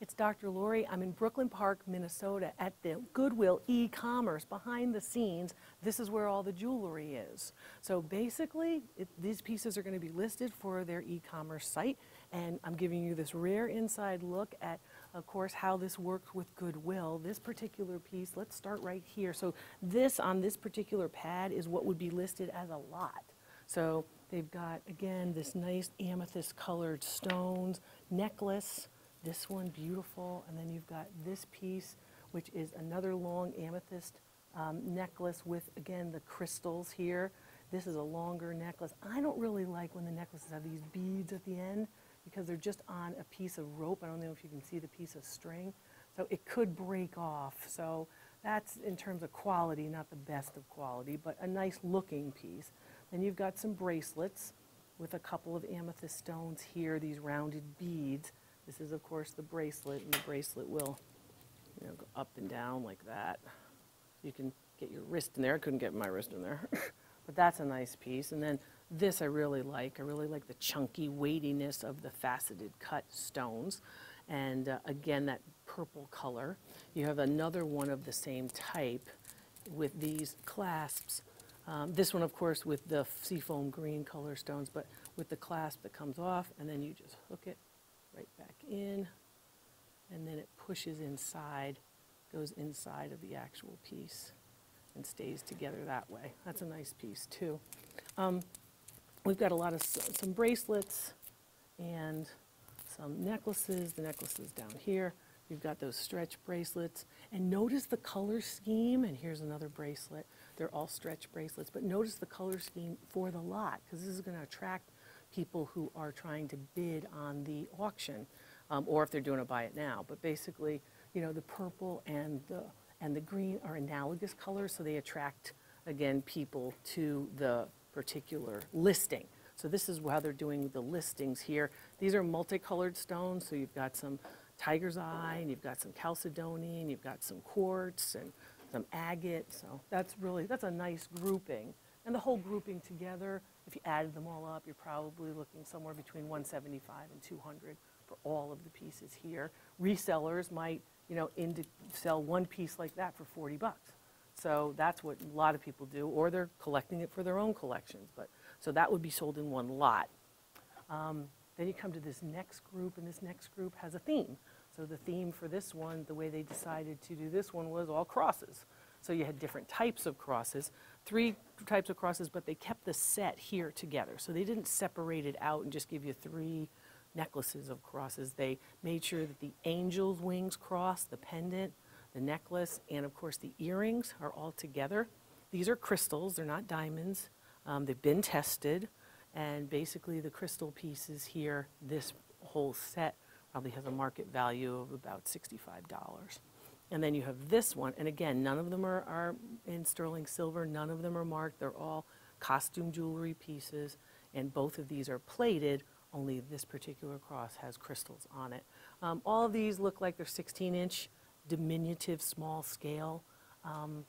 It's Dr. Lori. I'm in Brooklyn Park, Minnesota at the Goodwill e-commerce. Behind the scenes, this is where all the jewelry is. So basically, it, these pieces are going to be listed for their e-commerce site. And I'm giving you this rare inside look at, of course, how this works with Goodwill. This particular piece, let's start right here. So this on this particular pad is what would be listed as a lot. So they've got, again, this nice amethyst colored stones, necklace, this one beautiful, and then you've got this piece, which is another long amethyst um, necklace with, again, the crystals here. This is a longer necklace. I don't really like when the necklaces have these beads at the end because they're just on a piece of rope. I don't know if you can see the piece of string. So it could break off. So that's in terms of quality, not the best of quality, but a nice looking piece. Then you've got some bracelets with a couple of amethyst stones here, these rounded beads. This is, of course, the bracelet, and the bracelet will, you know, go up and down like that. You can get your wrist in there. I couldn't get my wrist in there. but that's a nice piece. And then this I really like. I really like the chunky weightiness of the faceted cut stones. And uh, again, that purple color. You have another one of the same type with these clasps. Um, this one, of course, with the seafoam green color stones, but with the clasp that comes off, and then you just hook it right back in, and then it pushes inside, goes inside of the actual piece and stays together that way. That's a nice piece too. Um, we've got a lot of some bracelets and some necklaces. The necklaces down here. You've got those stretch bracelets. And notice the color scheme. And here's another bracelet. They're all stretch bracelets. But notice the color scheme for the lot because this is going to attract people who are trying to bid on the auction, um, or if they're doing a buy it now. But basically, you know, the purple and the, and the green are analogous colors, so they attract, again, people to the particular listing. So this is how they're doing the listings here. These are multicolored stones, so you've got some tiger's eye, and you've got some chalcedony, and you've got some quartz, and some agate. So that's really, that's a nice grouping. And the whole grouping together if you added them all up, you're probably looking somewhere between 175 and 200 for all of the pieces here. Resellers might, you know, sell one piece like that for 40 bucks. So that's what a lot of people do, or they're collecting it for their own collections. But so that would be sold in one lot. Um, then you come to this next group, and this next group has a theme. So the theme for this one, the way they decided to do this one was all crosses. So you had different types of crosses, three types of crosses, but they kept the set here together. So they didn't separate it out and just give you three necklaces of crosses. They made sure that the angel's wings cross, the pendant, the necklace, and of course the earrings are all together. These are crystals, they're not diamonds. Um, they've been tested, and basically the crystal pieces here, this whole set probably has a market value of about $65. And then you have this one, and again, none of them are, are in sterling silver, none of them are marked, they're all costume jewelry pieces, and both of these are plated, only this particular cross has crystals on it. Um, all of these look like they're 16 inch, diminutive, small scale, um,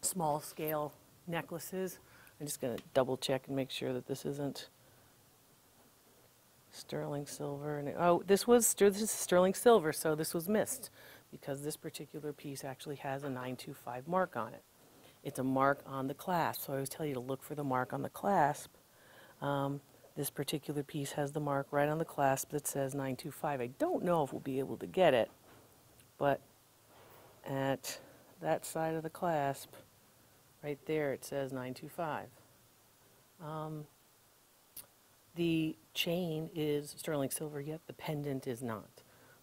small scale necklaces. I'm just going to double check and make sure that this isn't sterling silver. And, oh, this was this is sterling silver, so this was missed because this particular piece actually has a 925 mark on it. It's a mark on the clasp, so I always tell you to look for the mark on the clasp. Um, this particular piece has the mark right on the clasp that says 925. I don't know if we'll be able to get it, but at that side of the clasp, right there, it says 925. Um, the chain is sterling silver, yet the pendant is not.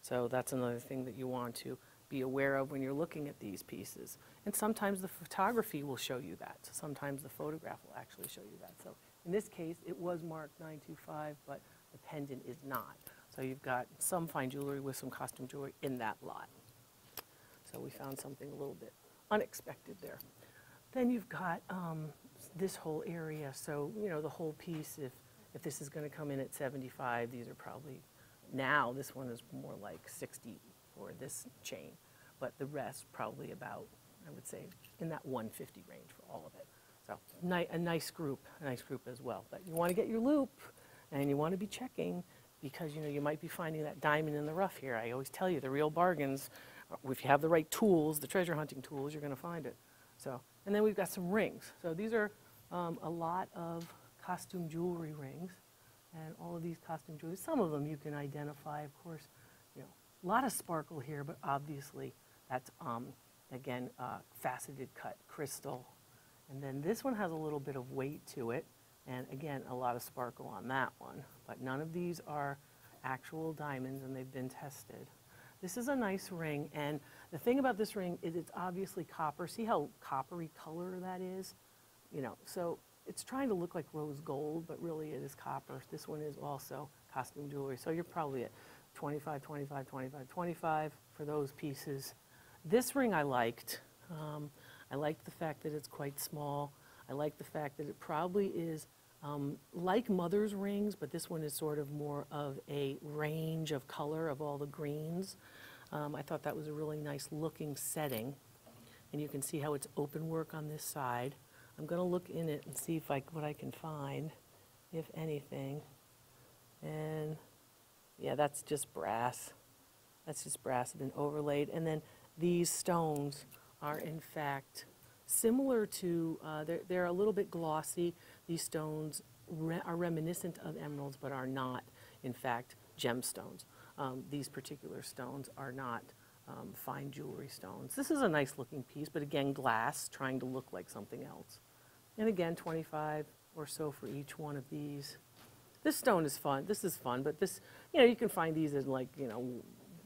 So that's another thing that you want to be aware of when you're looking at these pieces. And sometimes the photography will show you that. Sometimes the photograph will actually show you that. So in this case, it was marked 925, but the pendant is not. So you've got some fine jewelry with some costume jewelry in that lot. So we found something a little bit unexpected there. Then you've got um, this whole area. So, you know, the whole piece, if, if this is going to come in at 75, these are probably now, this one is more like 60 for this chain, but the rest probably about, I would say, in that 150 range for all of it. So ni a nice group, a nice group as well. But you want to get your loupe and you want to be checking because, you know, you might be finding that diamond in the rough here. I always tell you, the real bargains, uh, if you have the right tools, the treasure hunting tools, you're going to find it. So, and then we've got some rings. So these are um, a lot of costume jewelry rings, and all of these costume jewelry. Some of them you can identify, of course. You know, a lot of sparkle here, but obviously that's um, again uh, faceted cut crystal. And then this one has a little bit of weight to it, and again a lot of sparkle on that one. But none of these are actual diamonds, and they've been tested. This is a nice ring, and the thing about this ring is it's obviously copper. See how coppery color that is? You know, so it's trying to look like rose gold, but really it is copper. This one is also costume jewelry. So you're probably at 25, 25, 25, 25 for those pieces. This ring I liked. Um, I liked the fact that it's quite small. I like the fact that it probably is um, like mother's rings, but this one is sort of more of a range of color of all the greens. Um, I thought that was a really nice looking setting. And you can see how it's open work on this side. I'm going to look in it and see if I, what I can find, if anything. And yeah, that's just brass. That's just brass been overlaid. And then these stones are in fact similar to, uh, they're, they're a little bit glossy. These stones re- are reminiscent of emeralds, but are not, in fact, gemstones. Um, these particular stones are not um, fine jewelry stones. This is a nice looking piece, but again, glass, trying to look like something else. And again, 25 or so for each one of these. This stone is fun. This is fun, but this, you know, you can find these in like, you know,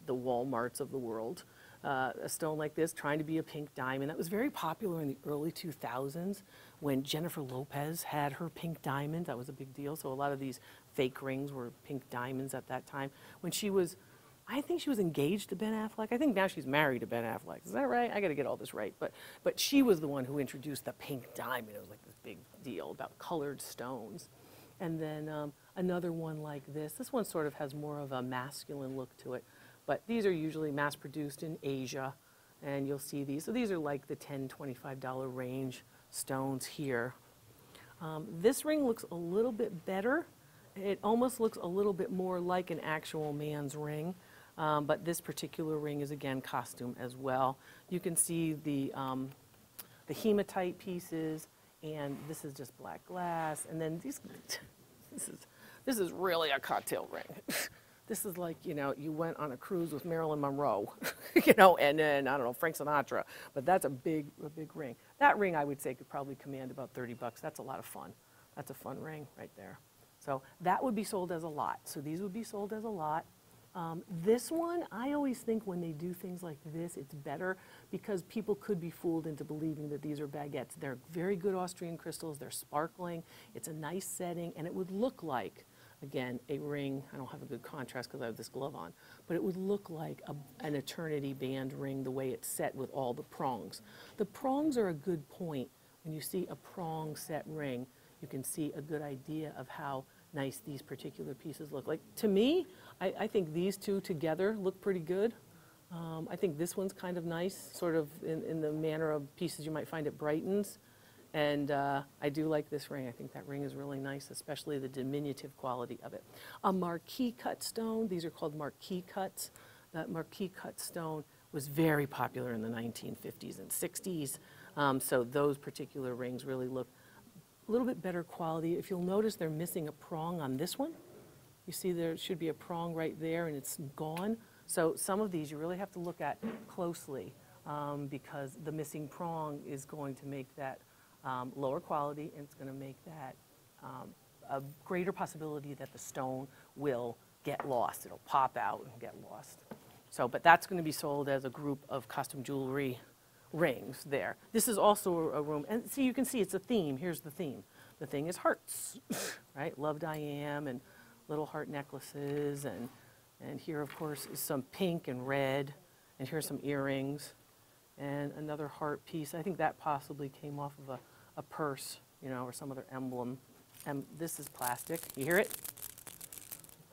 the Walmarts of the world. Uh, a stone like this, trying to be a pink diamond. That was very popular in the early 2000s when Jennifer Lopez had her pink diamond. That was a big deal. So a lot of these fake rings were pink diamonds at that time. When she was, I think she was engaged to Ben Affleck. I think now she's married to Ben Affleck. Is that right? I got to get all this right. But but she was the one who introduced the pink diamond. It was like this big deal about colored stones. And then um, another one like this. This one sort of has more of a masculine look to it. But these are usually mass produced in Asia, and you'll see these. So these are like the $10, $25 range stones here. Um, this ring looks a little bit better. It almost looks a little bit more like an actual man's ring. Um, but this particular ring is again costume as well. You can see the, um, the hematite pieces, and this is just black glass. And then these, this is, this is really a cocktail ring. this is like, you know, you went on a cruise with Marilyn Monroe, you know, and then, I don't know, Frank Sinatra. But that's a big, a big ring. That ring, I would say, could probably command about 30 bucks. That's a lot of fun. That's a fun ring right there. So that would be sold as a lot. So these would be sold as a lot. Um, this one, I always think when they do things like this, it's better because people could be fooled into believing that these are baguettes. They're very good Austrian crystals, they're sparkling, it's a nice setting, and it would look like, again, a ring. I don't have a good contrast because I have this glove on, but it would look like a, an eternity band ring the way it's set with all the prongs. The prongs are a good point. When you see a prong set ring, you can see a good idea of how nice these particular pieces look. Like, to me, I, I think these two together look pretty good. Um, I think this one's kind of nice, sort of in, in the manner of pieces you might find at Brighton's. And uh, I do like this ring. I think that ring is really nice, especially the diminutive quality of it. A marquee cut stone, these are called marquee cuts. That marquee cut stone was very popular in the 1950s and 60s. Um, so those particular rings really look a little bit better quality. If you'll notice, they're missing a prong on this one. You see there should be a prong right there and it's gone. So some of these you really have to look at closely um, because the missing prong is going to make that um, lower quality and it's going to make that um, a greater possibility that the stone will get lost. It'll pop out and get lost. So, but that's going to be sold as a group of costume jewelry rings there. This is also a room, and see, you can see it's a theme. Here's the theme. The thing is hearts, right? Loved I am, and little heart necklaces, and, and here, of course, is some pink and red, and here's some earrings, and another heart piece. I think that possibly came off of a, a purse, you know, or some other emblem. And this is plastic. You hear it?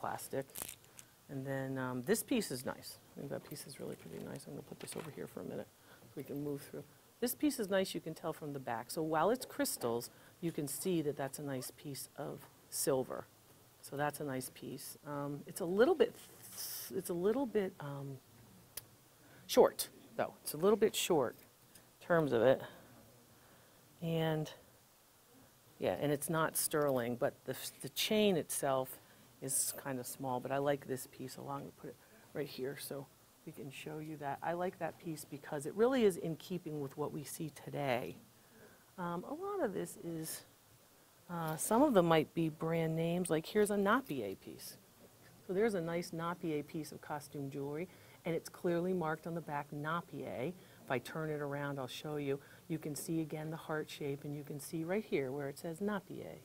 Plastic. And then um, this piece is nice. I think that piece is really pretty nice. I'm going to put this over here for a minute so we can move through. This piece is nice, you can tell from the back. So while it's crystals, you can see that that's a nice piece of silver. So that's a nice piece. Um, It's a little bit, it's a little bit um, short, though. It's a little bit short in terms of it. And, yeah, and it's not sterling, but the, the chain itself is kind of small, but I like this piece along, we put it right here so we can show you that. I like that piece because it really is in keeping with what we see today. Um, a lot of this is, uh, some of them might be brand names, like here's a Napier piece. So there's a nice Napier piece of costume jewelry, and it's clearly marked on the back Napier. If I turn it around, I'll show you. You can see again the heart shape, and you can see right here where it says Napier,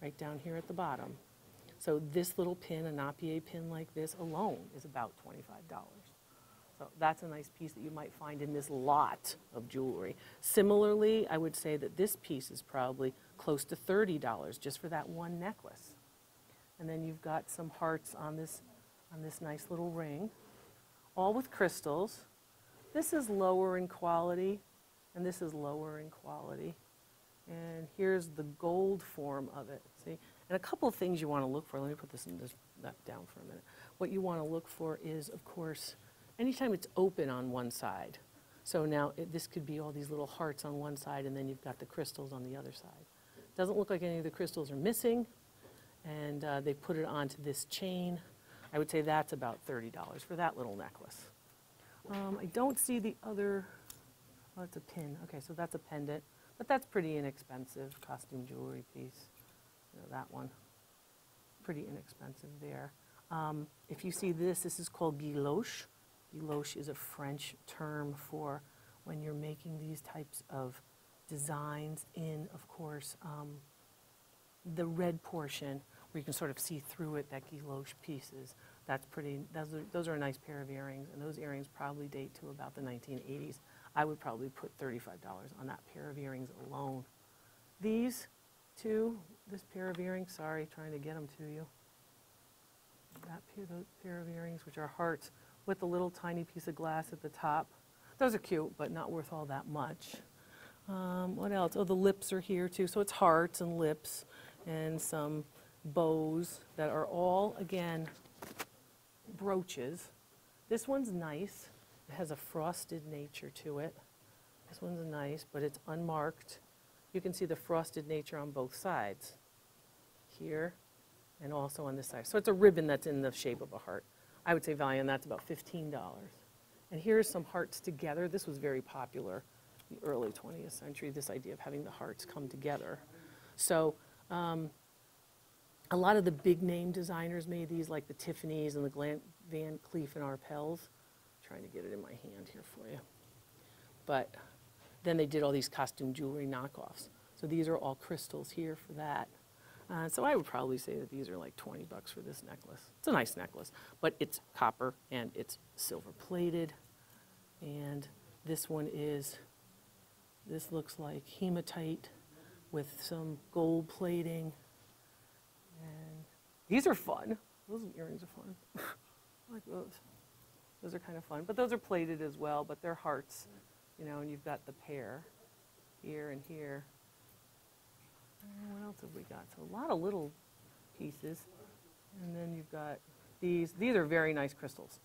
right down here at the bottom. So this little pin, a Napier pin like this alone, is about $25. So that's a nice piece that you might find in this lot of jewelry. Similarly, I would say that this piece is probably close to $30 just for that one necklace. And then you've got some hearts on this, on this nice little ring, all with crystals. This is lower in quality, and this is lower in quality. And here's the gold form of it, see? And a couple of things you want to look for, let me put this, in this down for a minute. What you want to look for is, of course, anytime it's open on one side. So now it, this could be all these little hearts on one side, and then you've got the crystals on the other side. Doesn't look like any of the crystals are missing, and uh, they put it onto this chain. I would say that's about $30 for that little necklace. Um, I don't see the other, oh, it's a pin. Okay, so that's a pendant, but that's pretty inexpensive costume jewelry piece. You know, that one, pretty inexpensive there. Um, if you see this, this is called guilloche. Guilloche is a French term for when you're making these types of designs in, of course, um, the red portion where you can sort of see through it, that guilloche pieces. That's pretty, those are, those are a nice pair of earrings, and those earrings probably date to about the 1980s. I would probably put $35 on that pair of earrings alone. These two, this pair of earrings, sorry, trying to get them to you. That pair, those pair of earrings, which are hearts, with a little tiny piece of glass at the top. Those are cute, but not worth all that much. Um, what else? Oh, the lips are here too. So it's hearts and lips and some bows that are all, again, brooches. This one's nice. It has a frosted nature to it. This one's nice, but it's unmarked. You can see the frosted nature on both sides, here and also on this side. So it's a ribbon that's in the shape of a heart. I would say value on that's about $15. And here's some hearts together. This was very popular the early 20th century, this idea of having the hearts come together. So um, a lot of the big name designers made these, like the Tiffany's and the Glan- Van Cleef and Arpels. Trying to get it in my hand here for you. But then they did all these costume jewelry knockoffs. So these are all crystals here for that. Uh, so I would probably say that these are like 20 bucks for this necklace. It's a nice necklace, but it's copper and it's silver plated. And this one is, this looks like hematite with some gold plating. And these are fun. Those earrings are fun. I like those. Those are kind of fun. But those are plated as well, but they're hearts, you know, and you've got the pair here and here. And what else have we got? So a lot of little pieces. And then you've got these. These are very nice crystals.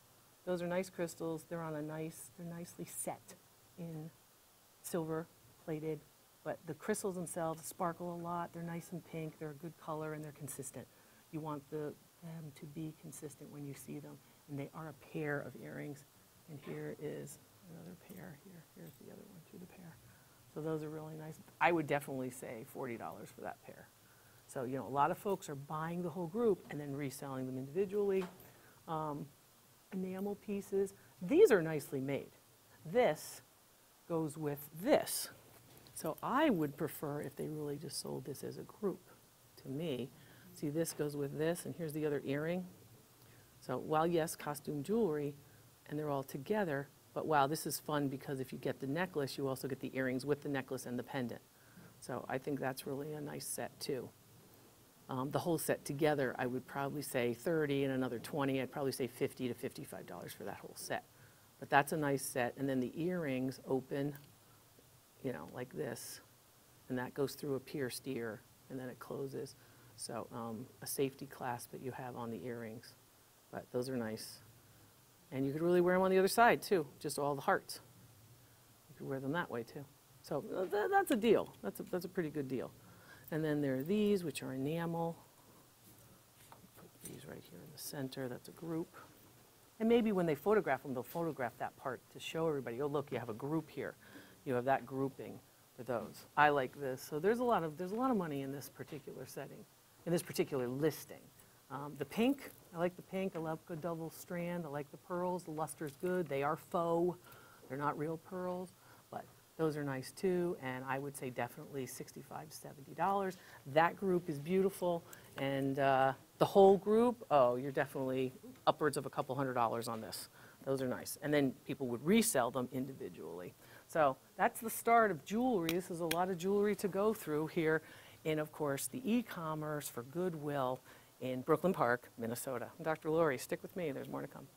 Those are nice crystals. They're on a nice, they're nicely set in silver plated. But the crystals themselves sparkle a lot. They're nice and pink. They're a good color and they're consistent. You want the, them to be consistent when you see them. And they are a pair of earrings. And here is another pair here. Here's the other one too, the pair. So those are really nice. I would definitely say $40 for that pair. So, you know, a lot of folks are buying the whole group and then reselling them individually. Um, enamel pieces, these are nicely made. This goes with this. So I would prefer if they really just sold this as a group to me. See, this goes with this, and here's the other earring. So while, yes, costume jewelry, and they're all together, but wow, this is fun because if you get the necklace, you also get the earrings with the necklace and the pendant. So I think that's really a nice set too. Um, the whole set together, I would probably say 30 and another 20. I'd probably say 50 to 55 dollars for that whole set. But that's a nice set. And then the earrings open, you know, like this, and that goes through a pierced ear, and then it closes. So um, a safety clasp that you have on the earrings, but those are nice. And you could really wear them on the other side too, just all the hearts. You could wear them that way too. So uh, tha- that's a deal. That's a, that's a pretty good deal. And then there are these, which are enamel. Put these right here in the center. That's a group. And maybe when they photograph them, they'll photograph that part to show everybody, oh, look, you have a group here. You have that grouping for those. I like this. So there's a lot of, there's a lot of money in this particular setting, in this particular listing. Um, The pink, I like the pink. I love the double strand. I like the pearls. The luster's good. They are faux. They're not real pearls, but those are nice too. And I would say definitely 65 $70. That group is beautiful. And uh, the whole group, oh, you're definitely upwards of a couple hundred dollars on this. Those are nice. And then people would resell them individually. So that's the start of jewelry. This is a lot of jewelry to go through here in, of course, the e-commerce for Goodwill in Brooklyn Park, Minnesota. Dr. Lori, stick with me. There's more to come.